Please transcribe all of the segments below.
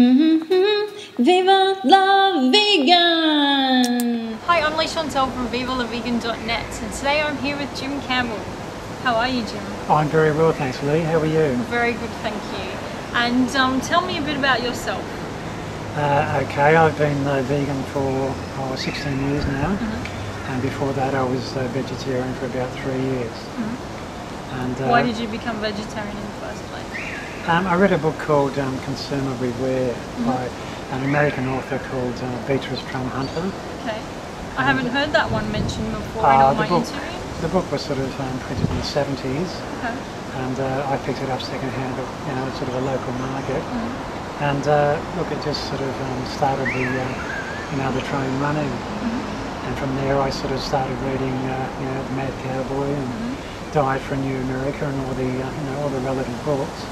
Viva la vegan! Hi, I'm Leigh-Chantelle from VivaLaVegan.net and today I'm here with Jim Campbell. How are you, Jim? I'm very well, thanks, Lee. How are you? Very good, thank you. And um, tell me a bit about yourself. Uh, okay, I've been uh, vegan for oh, 16 years now, Mm-hmm. and before that I was uh, vegetarian for about three years. And uh, Mm-hmm. Why did you become vegetarian in the first place? Um, I read a book called um, Consumer Beware Mm-hmm. by an American author called uh, Beatrice Trum Hunter. Okay. I haven't heard that one mentioned before in Uh, all the my book- interviews. The book was sort of um, printed in the 70s, Okay. and uh, I picked it up secondhand at you know, sort of a local market. Mm-hmm. And uh, look, it just sort of um, started the, uh, you know, the train running. Mm-hmm. And from there I sort of started reading, uh, you know, The Mad Cowboy and Mm-hmm. Diet for a New America and all the, uh, you know, all the relevant books.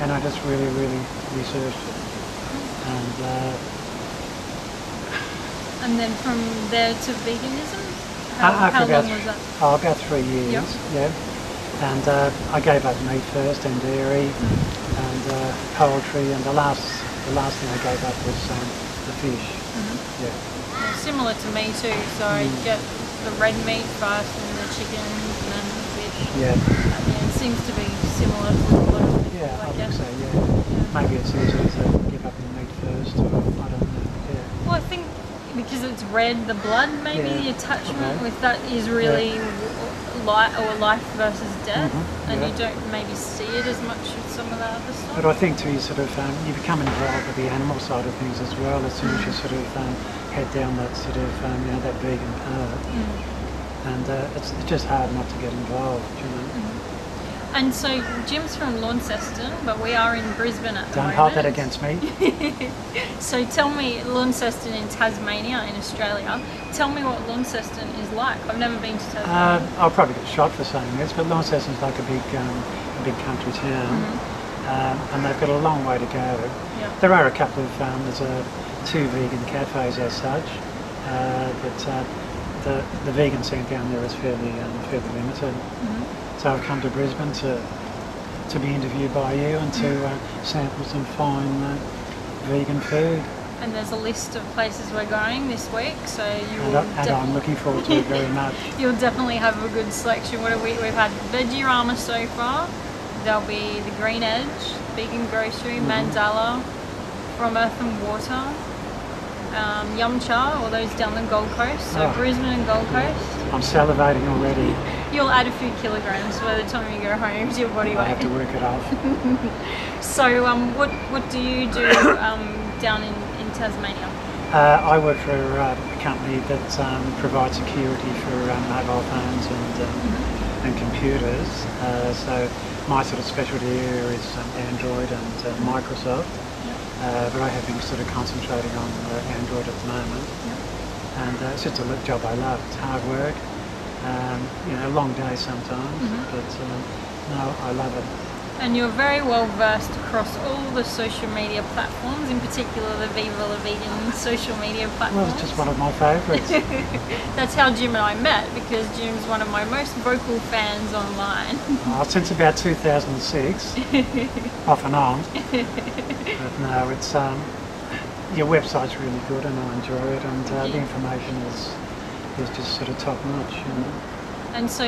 And I just really, really researched it. And uh, And then from there to veganism? How, how long was that? Oh, about three years, Yep. yeah. And uh, I gave up meat first and dairy Mm-hmm. and uh, poultry and the last, the last thing I gave up was um, the fish. Mm-hmm. Yeah. Yeah, similar to me too. So I Mm. get the red meat first and the chickens and then the fish. Yeah. I mean, it seems to be similar Yeah, I I guess. so, yeah. Maybe it's easier to give up the meat first or I don't know. Yeah. Well, I think because it's red, the blood, maybe Yeah, the attachment okay. with that is really light or life versus death, Mhm, and yeah. you don't maybe see it as much with some of the other stuff. But I think too, you sort of um, you become involved with the animal side of things as well as soon as you sort of um, head down that sort of um, you know that vegan path, Mm. and uh, it's, it's just hard not to get involved. You know, And so Jim's from Launceston, but we are in Brisbane at the don't moment. hold that against me. So tell me, Launceston in Tasmania, in Australia. Tell me what Launceston is like. I've never been to Tasmania. Uh, I'll probably get shot for saying this, but Launceston's like a big um, a big country town, um, and they've got a long way to go. yeah. There are a couple of um, there's a, two vegan cafes as such, uh, but uh, the the vegan scene down there is fairly um, fairly limited. Mm-hmm. So I've come to Brisbane to to be interviewed by you and to uh, sample some fine uh, vegan food, And there's a list of places we're going this week, so you and, will and I'm looking forward to it very much. you'll definitely have a good selection. What have we? We've had Veggie Rama so far. There'll be the Green Edge, Vegan Grocery, Mm-hmm. Mandala, From Earth and Water, um, Yum Cha, all those down the Gold Coast. So Oh. Brisbane and Gold Coast. I'm salivating already. You'll add a few kilograms by the time you go home to your body weight. I have to work it off. So, um, what what do you do um, down in, in Tasmania? Uh, I work for uh, a company that um, provides security for um, mobile phones and um, and computers. Uh, so my sort of specialty area is um, Android and uh, Microsoft. Uh, but I have been sort of concentrating on uh, Android at the moment. And uh, it's just a job I love. It's hard work. Um, you know, a long day sometimes, but um, no, I love it. And you're very well versed across all the social media platforms, in particular the Viva La Vegan social media Well, platforms. it's just one of my favourites. That's how Jim and I met because Jim's one of my most vocal fans online. Uh, since about 2006, off and on. But no, it's um, your website's really good, and I enjoy it, and uh, the information is is just sort of top notch. You know? And so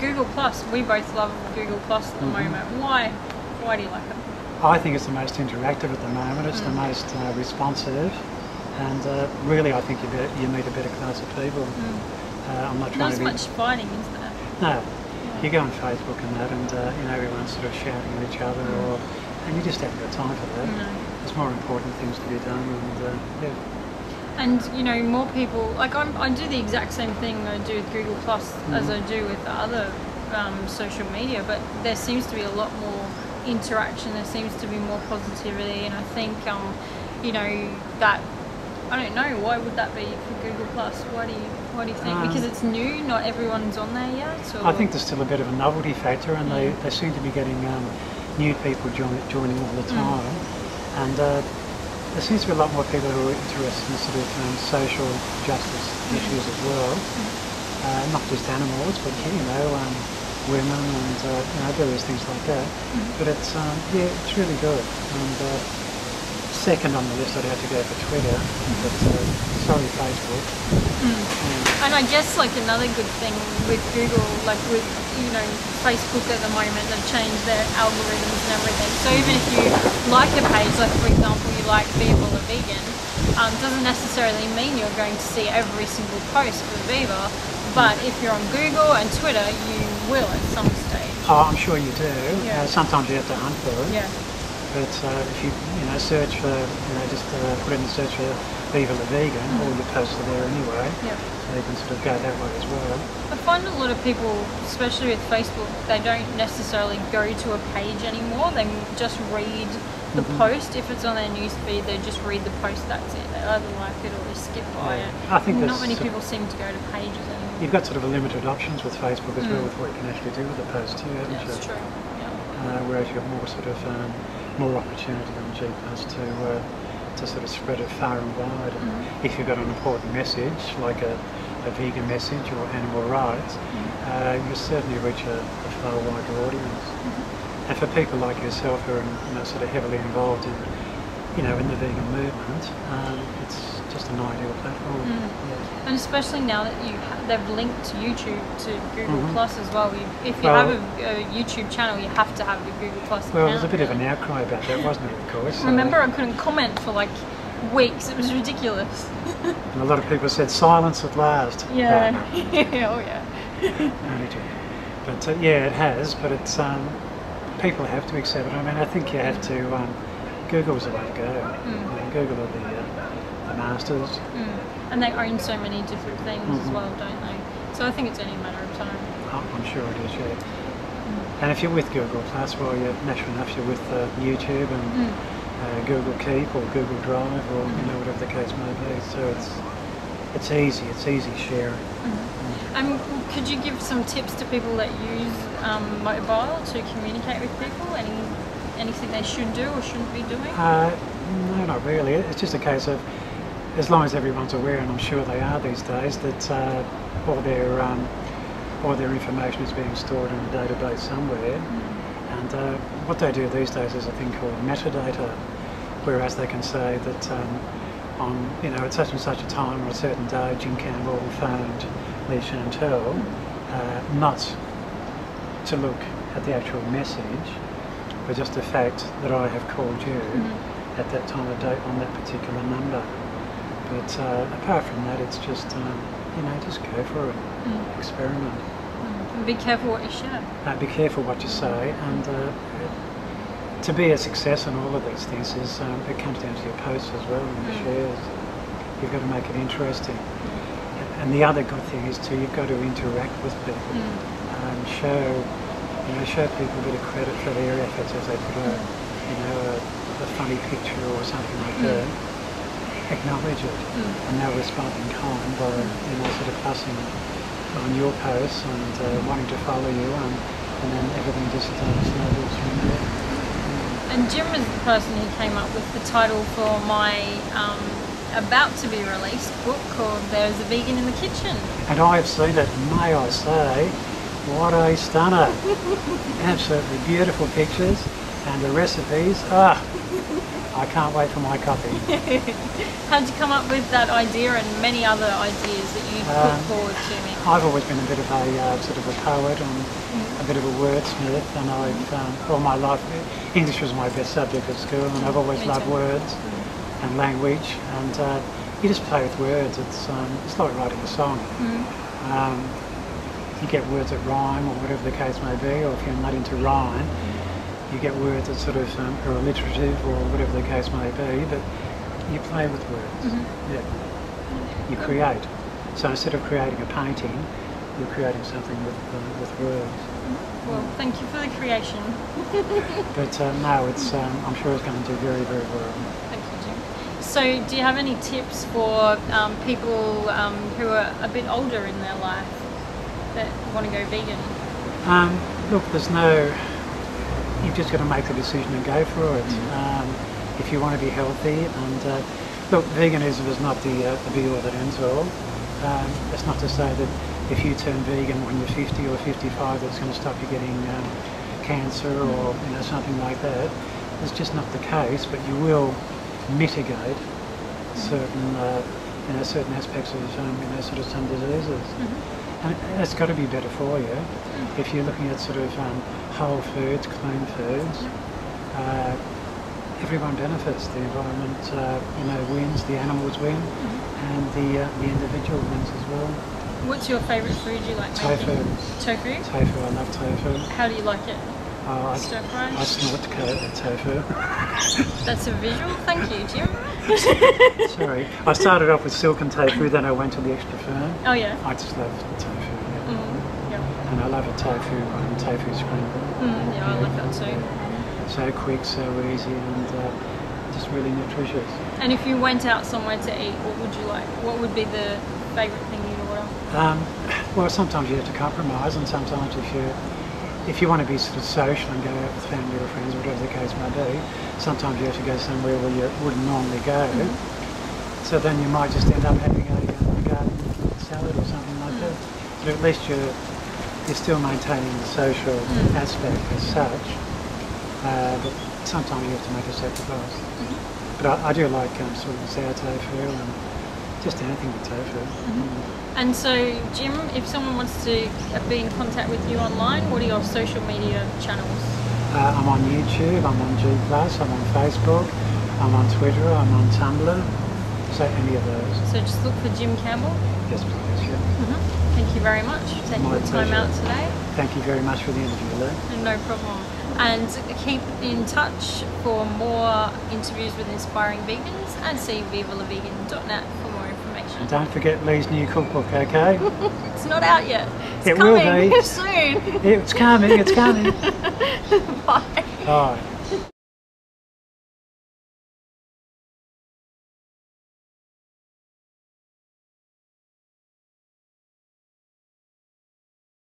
Google Plus, we both love Google Plus at the Mm-hmm. moment. Why? Why do you like it? I think it's the most interactive at the moment. It's the most uh, responsive, and uh, really, I think you bet you meet a better class of people. Uh, I'm not trying Not as to be. much fighting, is there? No, you go on Facebook and that, and uh, you know everyone's sort of shouting at each other, or and you just haven't got time for that. No. There's more important things to be done, and uh, yeah. And you know, more people like I'm, I do the exact same thing I do with Google Plus as I do with the other um, social media, but there seems to be a lot more interaction. There seems to be more positivity, and I think um, you know that I don't know why would that be for Google Plus. Why do you why do you think? Um, because it's new, not everyone's on there yet. Or? I think there's still a bit of a novelty factor, and they, they seem to be getting um, new people join, joining all the time. And uh, there seems to be a lot more people who are interested in sort of um, social justice issues as well. Uh, not just animals, but you know, um, women and uh, you know various things like that. But it's um, yeah, it's really good. And uh, second on the list, I'd have to go for Twitter, but uh, sorry, Facebook. And I guess like another good thing with Google, like with you know Facebook at the moment, they've changed their algorithms and everything. So even if you like a page, like for example, you like Viva la Vegan, um, doesn't necessarily mean you're going to see every single post for Viva. But if you're on Google and Twitter, you will at some stage. Oh, I'm sure you do. Yeah. Uh, sometimes you have to hunt for it. Yeah. But uh, if you you know search for you know just uh, put in the search for Viva la Vegan, all your posts are there anyway. Yeah. So you can sort of go that way as well. I find a lot of people, especially with Facebook, they don't necessarily go to a page anymore. They just read the Mm-hmm. post. If it's on their news feed, they just read the post. That's it. They either like it or they skip by Yeah. it. I think not many people seem to go to pages anymore. You've got sort of a limited options with Facebook as well Mm. with what you can actually do with the post too, haven't Yeah, you? that's true. Yeah. Uh, whereas you've got more sort of um, more opportunity on G Plus to uh, to sort of spread it far and wide. And Mm-hmm. If you've got an important message like a, a vegan message or animal rights, Mm-hmm. uh, you'll certainly reach a, a far wider audience. Mm-hmm. And for people like yourself who are you know, sort of heavily involved in you know in the vegan movement, um, it's just an ideal platform. Mm. Yeah. And especially now that you ha- they've linked YouTube to Google Mhm. Plus as well. You, if you Well- have a, a YouTube channel, you have to have a Google Plus Well, account. was a bit of an outcry about that, wasn't it? Of course. Uh, Remember, I couldn't comment for like weeks. It was ridiculous. and a lot of people said silence at last. Yeah. No. oh yeah. But uh, yeah, it has. But it's um, people have to accept it. I mean, I think you have to. Um, Google's the way to go. Mm. Google are the, uh, the masters. Mm. And they own so many different things as Mhm. well, don't they? So I think it's only a matter of time. I'm I'm sure it is. Yeah. And if you're with Google Plus, well, you're natural enough. You're with uh, YouTube and Mm. uh, Google Keep or Google Drive or you know whatever the case may be. So it's it's easy. It's easy sharing. Um, could you give some tips to people that use um, mobile to communicate with people? Any anything they should do or shouldn't be doing? Uh, no, not really. It's just a case of, as long as everyone's aware, and I'm sure they are these days, that uh, all their um, all their information is being stored in a database somewhere. And uh, what they do these days is a thing called metadata, whereas they can say that um, on you know at such and such a time or a certain day, Jim Campbell phoned Leigh-Chantelle, uh, not to look at the actual message, but just the fact that I have called you at that time of date on that particular number. But uh, apart from that, it's just um, you know just go for it, Mm. experiment. And Be careful what you share. Uh, be careful what you say, and uh, to be a success in all of these things is um, it comes down to your posts as well and your Mm. shares. You've got to make it interesting. And the other good thing is too, you've got to interact with people. Mm. Um, show, you know, show people a bit of credit for their efforts as they put a, you know, a, a funny picture or something like Mm. that. Acknowledge it, Mm. and they'll respond in kind by, you know, sort of fussing on your posts and uh, wanting to follow you, and, and then everything just uh, snowballs from there. And Jim was the person who came up with the title for my um, about to be released book called There's a Vegan in the Kitchen. And I have seen it, may I say, what a stunner! Absolutely beautiful pictures, and the recipes. Ah, I can't wait for my copy. How'd you come up with that idea and many other ideas that you put Um, forward to me? I've always been a bit of a uh, sort of a poet and a bit of a wordsmith, and I've um, all my life English was my best subject at school, and I've always Me loved too. words and language, and uh, you just play with words. It's um, it's like writing a song. Um, you get words that rhyme, or whatever the case may be, or if you're not into rhyme, you get words that sort of um, are alliterative, or whatever the case may be. But you play with words. Yeah. You create. So instead of creating a painting, you're creating something with uh, with words. Well, thank you for the creation. But um, no, it's um, I'm sure it's going to do very very well. Thank you, Jim. So, do you have any tips for um, people um, who are a bit older in their life that want to go vegan? Um, look, there's no. You've just got to make the decision and go for it. Um, if you want to be healthy, and uh, look, veganism is not the uh, the be all that ends all. Um, that's not to say that if you turn vegan when you're 50 or 55, that's going to stop you getting um, cancer or you know something like that. It's just not the case. But you will mitigate certain, uh, you know, certain aspects of um, you know, sort of some diseases. And it's got to be better for you if you're looking at sort of um, whole foods, clean foods. Uh, everyone benefits. The environment, uh, you know, wins. The animals win, and the uh, the individual wins as well. What's your favourite food you like Tofu, making? Tofu. tofu. I love tofu. How do you like it? Oh, I, Stir fry? I snort tofu. That's a visual. Thank you, Jim. Sorry, I started off with silken tofu, then I went to the extra firm. Oh yeah. I just love tofu. And I love a tofu um, tofu scramble. Mm, yeah, I like that too. So quick, so easy, and uh, just really nutritious. And if you went out somewhere to eat, what would you like? What would be the favourite thing you'd order? Um, well, sometimes you have to compromise, and sometimes if you if you want to be sort of social and go out with family or friends, whatever the case may be, sometimes you have to go somewhere where you wouldn't normally go. So then you might just end up having a, a garden salad or something like that. But at least you're you're still maintaining the social aspect as such. Uh, but sometimes you have to make a sacrifice. But I, I do like um, sort of sour tofu and just anything with tofu. And so, Jim, if someone wants to be in contact with you online, what are your social media channels? Uh, I'm on YouTube, I'm on G+, I'm on Facebook, I'm on Twitter, I'm on Tumblr. So any of those. So just look for Jim Campbell. Yes, please. Yeah. Thank you very much for taking My the time pleasure. out today. Thank you very much for the interview, Lou. And no problem. And keep in touch for more interviews with inspiring vegans and see vivalavegan.net for more information. And don't forget Leigh's new cookbook, okay? It's not out yet. It's It will be. soon. it's coming, it's coming. Bye. Bye.